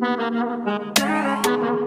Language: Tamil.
Thank you.